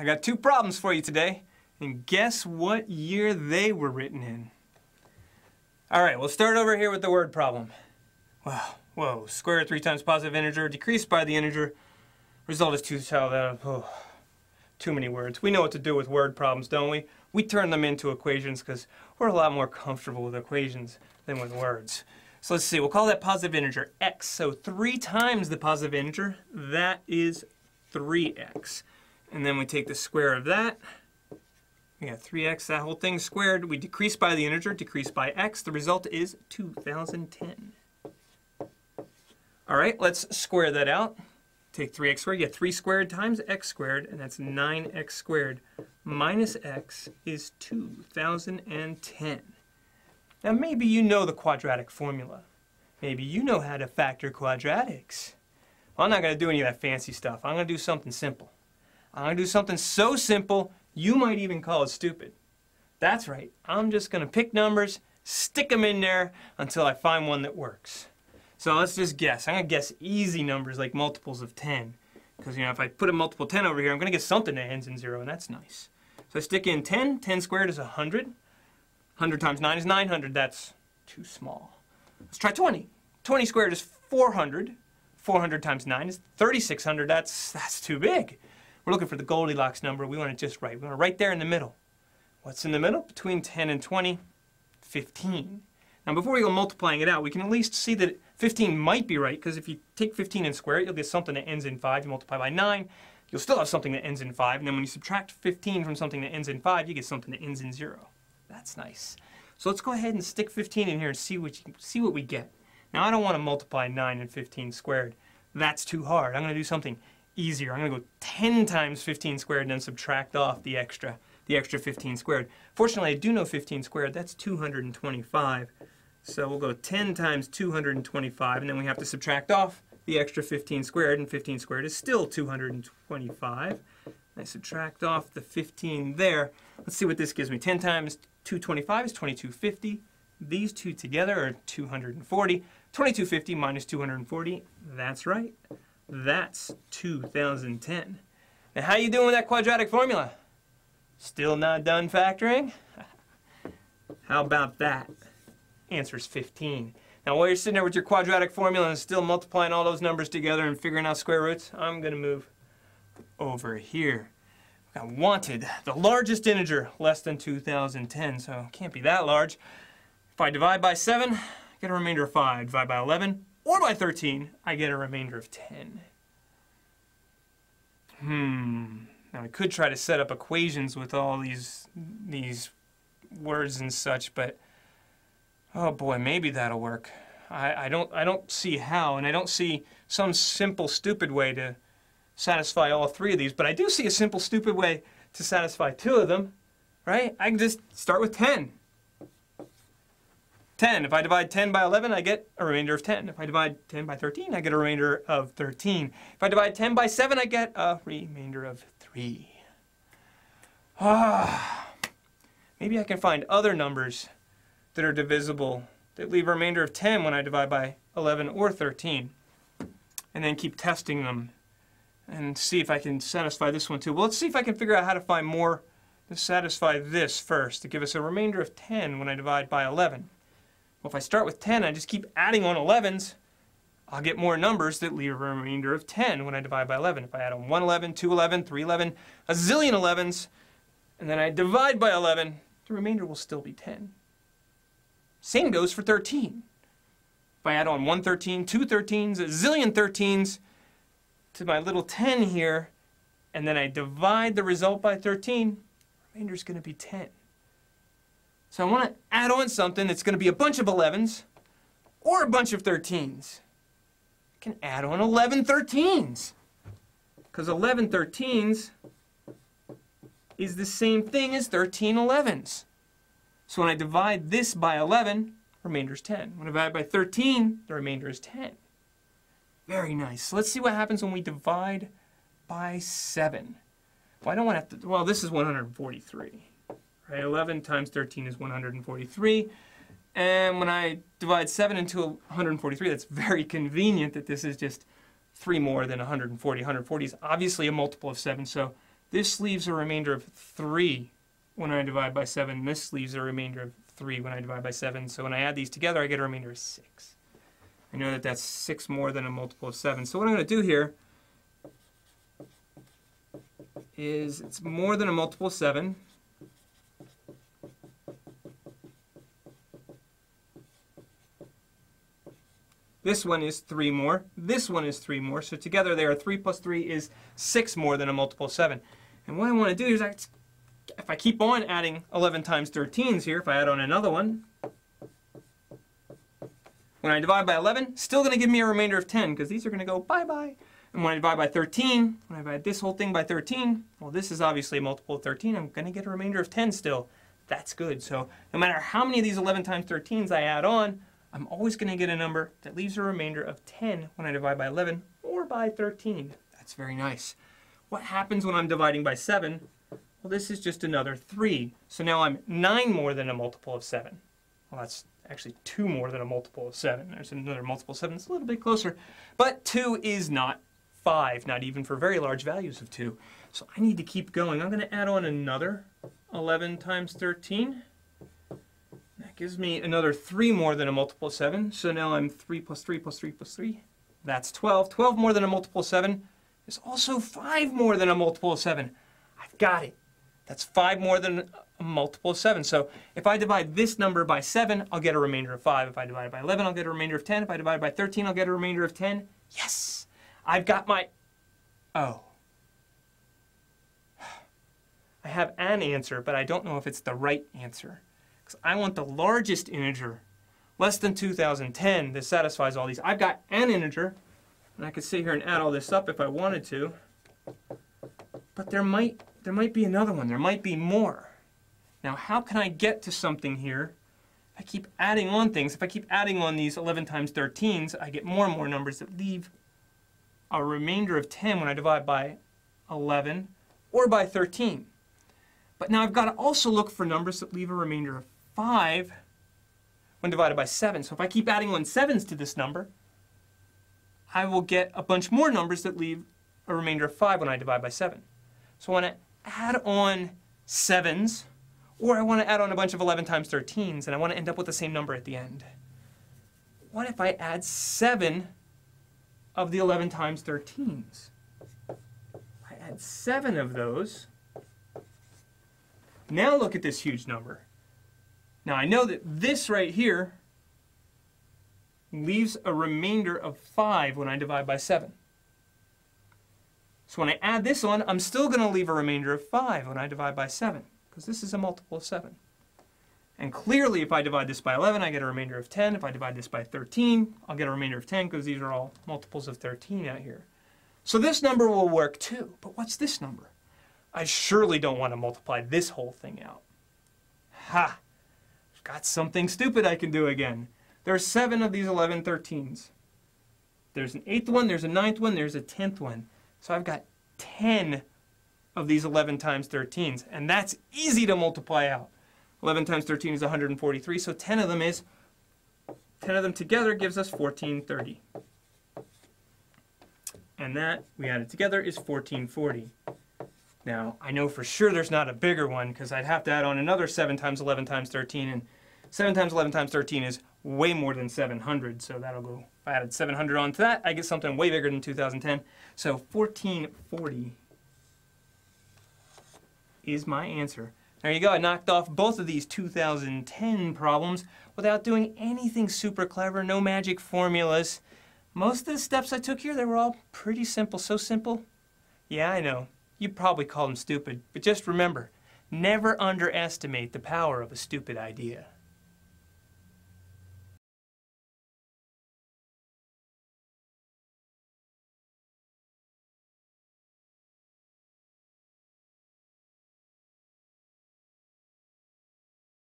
I got two problems for you today, and guess what year they were written in? All right, we'll start over here with the word problem. Wow, whoa, square three times positive integer decreased by the integer. Result is two thousand. Uh, oh, too many words. We know what to do with word problems, don't we? We turn them into equations because we're a lot more comfortable with equations than with words. So let's see, we'll call that positive integer x. So 3 times the positive integer, that is 3x. And then we take the square of that. We got 3x, that whole thing squared. We decrease by the integer, decrease by x. The result is 2010. All right, let's square that out. Take 3x squared, you get 3 squared times x squared, and that's 9x squared minus x is 2010. Now maybe you know the quadratic formula. Maybe you know how to factor quadratics. Well, I'm not going to do any of that fancy stuff. I'm going to do something simple. I'm going to do something so simple, you might even call it stupid. That's right. I'm just going to pick numbers, stick them in there until I find one that works. So let's just guess. I'm going to guess easy numbers like multiples of 10. Because, you know, if I put a multiple 10 over here, I'm going to get something that ends in 0, and that's nice. So I stick in 10. 10 squared is 100. 100 times 9 is 900. That's too small. Let's try 20. 20 squared is 400. 400 times 9 is 3600. That's, that's too big. We're looking for the Goldilocks number. We want it just right. We want it right there in the middle. What's in the middle? Between 10 and 20? 15. Now before we go multiplying it out, we can at least see that 15 might be right, because if you take 15 and square it, you'll get something that ends in 5. You multiply by 9, you'll still have something that ends in 5. And then when you subtract 15 from something that ends in 5, you get something that ends in 0. That's nice. So let's go ahead and stick 15 in here and see what, you, see what we get. Now I don't want to multiply 9 and 15 squared. That's too hard. I'm going to do something easier. I'm going to go 10 times 15 squared and then subtract off the extra, the extra 15 squared. Fortunately, I do know 15 squared. That's 225. So we'll go 10 times 225, and then we have to subtract off the extra 15 squared, and 15 squared is still 225. I subtract off the 15 there. Let's see what this gives me. 10 times 225 is 2250. These two together are 240. 2250 minus 240, that's right. That's 2010. Now how you doing with that quadratic formula? Still not done factoring? how about that? Answer's 15. Now while you're sitting there with your quadratic formula and still multiplying all those numbers together and figuring out square roots, I'm going to move over here. I wanted the largest integer less than 2010, so it can't be that large. If I divide by 7, I get a remainder of 5. Divide by 11 or by 13, I get a remainder of 10. Hmm. Now I could try to set up equations with all these these words and such, but oh boy, maybe that'll work. I, I don't I don't see how, and I don't see some simple stupid way to satisfy all three of these, but I do see a simple stupid way to satisfy two of them, right? I can just start with 10. 10. If I divide 10 by 11, I get a remainder of 10. If I divide 10 by 13, I get a remainder of 13. If I divide 10 by 7, I get a remainder of 3. Ah, maybe I can find other numbers that are divisible that leave a remainder of 10 when I divide by 11 or 13. And then keep testing them and see if I can satisfy this one too. Well, let's see if I can figure out how to find more to satisfy this first, to give us a remainder of 10 when I divide by 11. Well, if I start with 10, I just keep adding on 11s, I'll get more numbers that leave a remainder of 10 when I divide by 11. If I add on 1 11, 2 11, 3 11, a zillion 11s, and then I divide by 11, the remainder will still be 10. Same goes for 13. If I add on 1 13, 2 13s, a zillion 13s to my little 10 here, and then I divide the result by 13, the remainder is going to be 10. So I want to add on something that's going to be a bunch of 11s or a bunch of 13s. I can add on 11 13s. Because 11 13s is the same thing as 13 11s. So when I divide this by 11, remainder is 10. When I divide by 13, the remainder is 10. Very nice. So let's see what happens when we divide by 7. Well, I don't want to have to, well, this is 143. Right? 11 times 13 is 143. And when I divide 7 into 143, that's very convenient that this is just 3 more than 140. 140 is obviously a multiple of 7, so This leaves a remainder of 3 when I divide by 7. This leaves a remainder of 3 when I divide by 7. So when I add these together, I get a remainder of 6. I know that that's 6 more than a multiple of 7. So what I'm going to do here is it's more than a multiple of 7. This one is 3 more. This one is 3 more. So together they are 3 plus 3 is 6 more than a multiple of 7. And what I want to do is, I, if I keep on adding 11 times 13s here, if I add on another one, when I divide by 11, still going to give me a remainder of 10 because these are going to go bye-bye. And when I divide by 13, when I divide this whole thing by 13, well, this is obviously a multiple of 13. I'm going to get a remainder of 10 still. That's good. So no matter how many of these 11 times 13s I add on, I'm always going to get a number that leaves a remainder of 10 when I divide by 11 or by 13. That's very nice. What happens when I'm dividing by 7? Well, this is just another 3. So now I'm 9 more than a multiple of 7. Well, that's actually 2 more than a multiple of 7. There's another multiple of 7. It's a little bit closer. But 2 is not 5, not even for very large values of 2. So I need to keep going. I'm going to add on another 11 times 13 gives me another 3 more than a multiple of 7. So now I'm 3 plus 3 plus 3 plus 3. That's 12. 12 more than a multiple of 7 is also 5 more than a multiple of 7. I've got it. That's 5 more than a multiple of 7. So if I divide this number by 7, I'll get a remainder of 5. If I divide it by 11, I'll get a remainder of 10. If I divide it by 13, I'll get a remainder of 10. Yes! I've got my... Oh. I have an answer, but I don't know if it's the right answer. I want the largest integer, less than 2010, that satisfies all these. I've got an integer, and I could sit here and add all this up if I wanted to. But there might, there might be another one. There might be more. Now, how can I get to something here? I keep adding on things, if I keep adding on these 11 times 13s, I get more and more numbers that leave a remainder of 10 when I divide by 11 or by 13. But now I've got to also look for numbers that leave a remainder of 5 when divided by 7. So if I keep adding on 7s to this number, I will get a bunch more numbers that leave a remainder of 5 when I divide by 7. So I want to add on 7s, or I want to add on a bunch of 11 times 13s, and I want to end up with the same number at the end. What if I add 7 of the 11 times 13s? I add 7 of those. Now look at this huge number. Now I know that this right here leaves a remainder of 5 when I divide by 7. So when I add this on, I'm still going to leave a remainder of 5 when I divide by 7, because this is a multiple of 7. And clearly, if I divide this by 11, I get a remainder of 10. If I divide this by 13, I'll get a remainder of 10, because these are all multiples of 13 out here. So this number will work too. But what's this number? I surely don't want to multiply this whole thing out. Ha! Got something stupid I can do again. There are seven of these 11 13s. There's an eighth one, there's a ninth one, there's a tenth one. So I've got 10 of these 11 times 13s, and that's easy to multiply out. 11 times 13 is 143, so 10 of them is, 10 of them together gives us 1430. And that, we added together, is 1440. Now, I know for sure there's not a bigger one, because I'd have to add on another 7 times 11 times 13, and 7 times 11 times 13 is way more than 700, so that'll go, if I added 700 onto that, I get something way bigger than 2010. So 1440 is my answer. There you go, I knocked off both of these 2010 problems without doing anything super clever, no magic formulas. Most of the steps I took here, they were all pretty simple. So simple? Yeah, I know. You'd probably call them stupid, but just remember, never underestimate the power of a stupid idea.